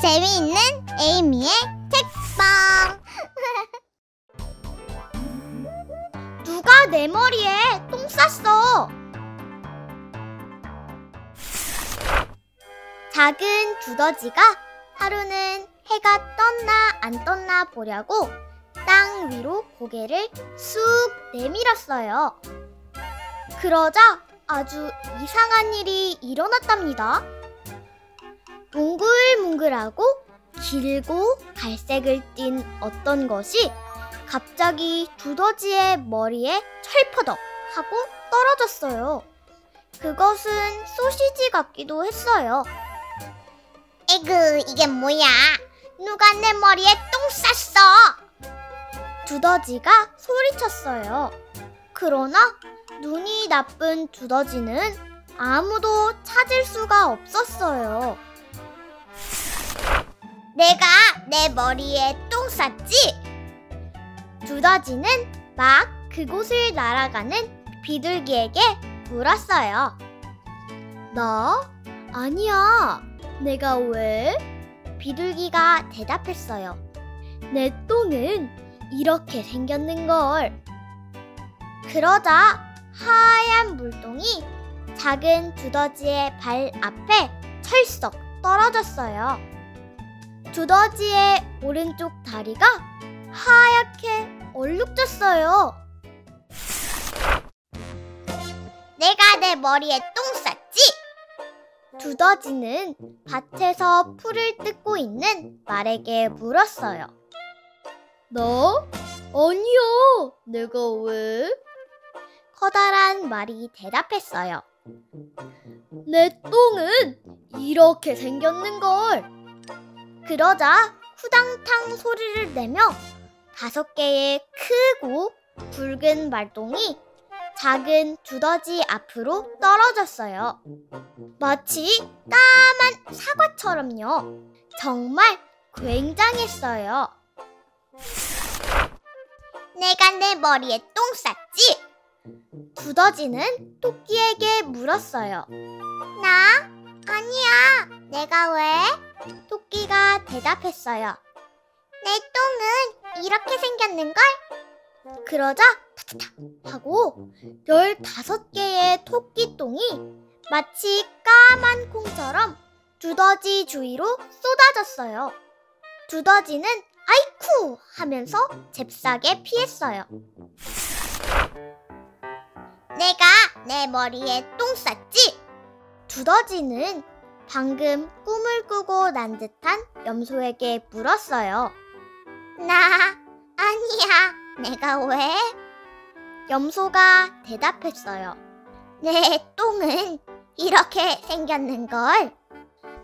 재미있는 에이미의 책방. 누가 내 머리에 똥 쌌어? 작은 두더지가 하루는 해가 떴나 안 떴나 보려고 땅 위로 고개를 쑥 내밀었어요. 그러자 아주 이상한 일이 일어났답니다. 뭉글뭉글하고 길고 갈색을 띤 어떤 것이 갑자기 두더지의 머리에 철퍼덕 하고 떨어졌어요. 그것은 소시지 같기도 했어요. 에그, 이게 뭐야? 누가 내 머리에 똥 쌌어? 두더지가 소리쳤어요. 그러나 눈이 나쁜 두더지는 아무도 찾을 수가 없었어요. 내가 내 머리에 똥 쌌지? 두더지는 막 그곳을 날아가는 비둘기에게 물었어요. 나? 아니야. 내가 왜? 비둘기가 대답했어요. 내 똥은 이렇게 생겼는 걸. 그러자 하얀 물똥이 작은 두더지의 발 앞에 철썩 떨어졌어요. 두더지의 오른쪽 다리가 하얗게 얼룩졌어요. 내가 내 머리에 똥 쌌지? 두더지는 밭에서 풀을 뜯고 있는 말에게 물었어요. 너? 아니야. 내가 왜? 커다란 말이 대답했어요. 내 똥은 이렇게 생겼는걸. 그러자 후당탕 소리를 내며 다섯 개의 크고 굵은 말똥이 작은 두더지 앞으로 떨어졌어요. 마치 까만 사과처럼요. 정말 굉장했어요. 내가 내 머리에 똥 쌌지? 두더지는 토끼에게 물었어요. 나? 아니야. 내가 왜? 토끼 가 대답했어요. 내 똥은 이렇게 생겼는걸? 그러자 타타타 하고 열다섯 개의 토끼 똥이 마치 까만 콩처럼 두더지 주위로 쏟아졌어요. 두더지는 아이쿠 하면서 잽싸게 피했어요. 내가 내 머리에 똥 쌌지? 두더지는 방금 꿈을 꾸고 난 듯한 염소에게 물었어요. 나 아니야. 내가 왜? 염소가 대답했어요. 내 똥은 이렇게 생겼는걸.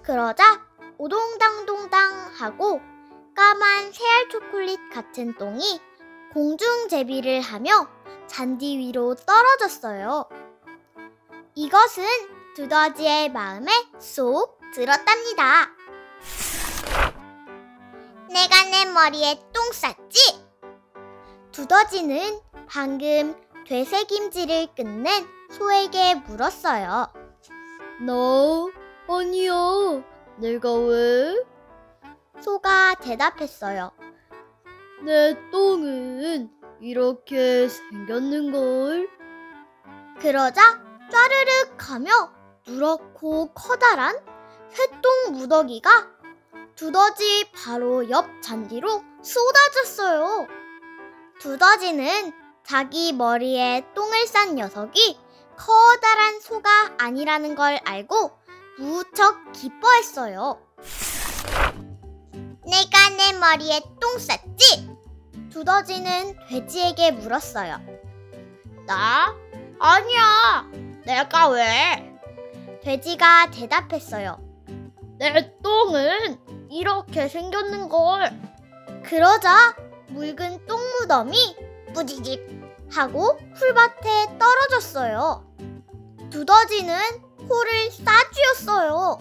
그러자 오동당동당 하고 까만 새알 초콜릿 같은 똥이 공중제비를 하며 잔디 위로 떨어졌어요. 이것은 두더지의 마음에 쏙 들었답니다. 내가 내 머리에 똥 쌌지? 두더지는 방금 되새김질을 끝낸 소에게 물었어요. 너? 아니야. 내가 왜? 소가 대답했어요. 내 똥은 이렇게 생겼는걸. 그러자 짜르륵 하며 누렇고 커다란 새똥 무더기가 두더지 바로 옆 잔디로 쏟아졌어요. 두더지는 자기 머리에 똥을 싼 녀석이 커다란 소가 아니라는 걸 알고 무척 기뻐했어요. 내가 내 머리에 똥 쌌지? 두더지는 돼지에게 물었어요. 나? 아니야. 내가 왜? 돼지가 대답했어요. 내 똥은 이렇게 생겼는걸. 그러자 묽은 똥 무덤이 뿌지집 하고 풀밭에 떨어졌어요. 두더지는 코를 싸쥐었어요.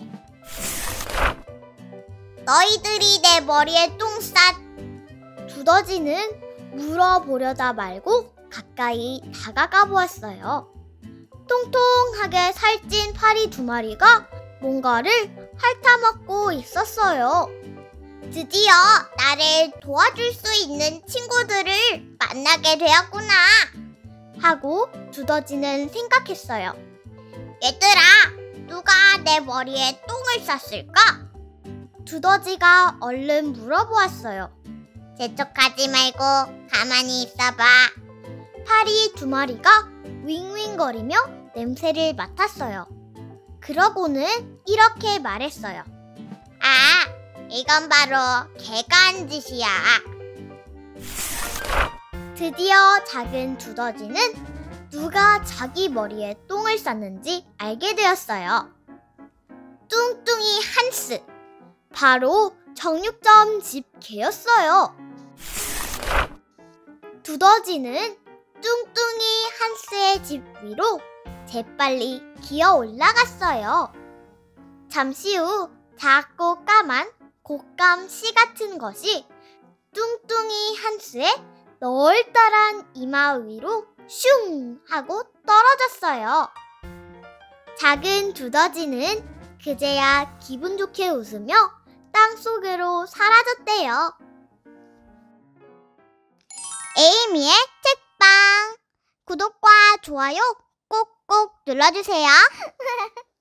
너희들이 내 머리에 똥 쌌. 두더지는 물어보려다 말고 가까이 다가가 보았어요. 통통하게 살찐 파리 두 마리가 뭔가를 핥아먹고 있었어요. 드디어 나를 도와줄 수 있는 친구들을 만나게 되었구나. 하고 두더지는 생각했어요. 얘들아, 누가 내 머리에 똥을 쌌을까? 두더지가 얼른 물어보았어요. 재촉하지 말고 가만히 있어봐. 파리 두 마리가 윙윙거리며 냄새를 맡았어요. 그러고는 이렇게 말했어요. 아, 이건 바로 개가 한 짓이야. 드디어 작은 두더지는 누가 자기 머리에 똥을 쌌는지 알게 되었어요. 뚱뚱이 한스. 바로 정육점 집 개였어요. 두더지는 뚱뚱이 한스의 집 위로 재빨리 기어 올라갔어요. 잠시 후 작고 까만 곶감 씨 같은 것이 뚱뚱이 한스의 널따란 이마 위로 슝 하고 떨어졌어요. 작은 두더지는 그제야 기분 좋게 웃으며 땅 속으로 사라졌대요. 에이미의 책방 구독과 좋아요 꼭꼭 눌러주세요.